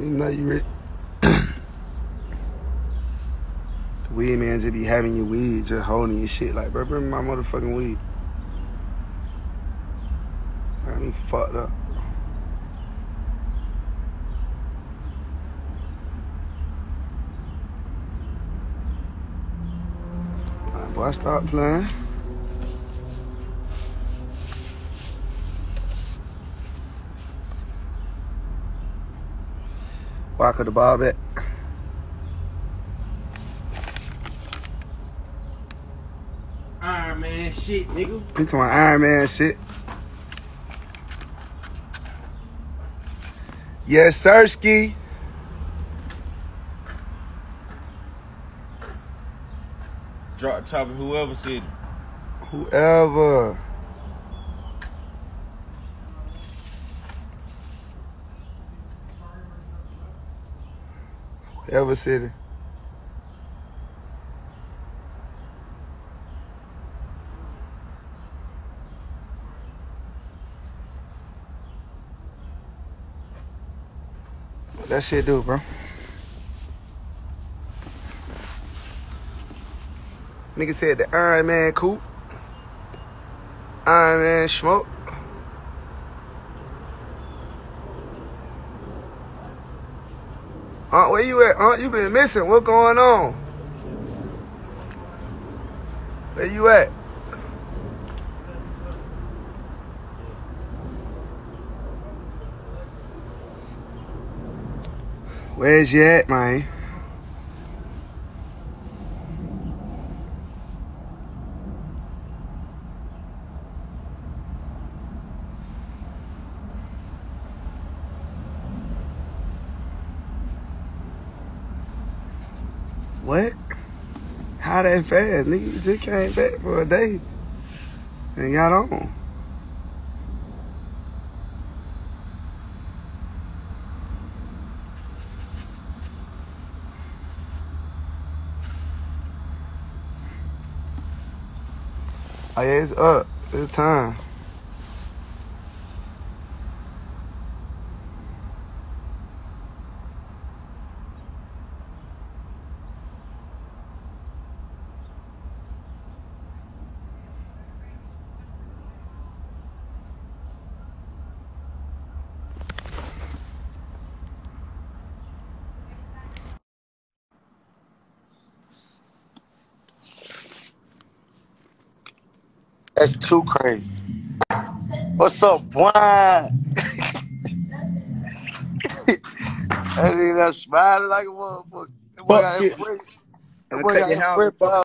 You know you rich. weed man just be having your weed, just holding your shit. Like, bro, bring my motherfucking weed. Got me fucked up. Boy, stop playing. Walk of the ball at? Iron Man shit, nigga. You talking Iron Man shit? Yes, sir, Ski. Drop top of whoever said it. Whoever. Said it. What that shit do, bro? Nigga said the Iron Man coupe. Iron Man smoke. Aunt, where you at? Aunt, you been missing. What going on? Where you at? Where's you at, man? What? How that fast? Nigga just came back for a day and got on. Oh yeah, it's up. It's time. That's too crazy. What's up, boy? that nigga that smiling like a motherfucker. That boy Fuck got shit. that boy got cut your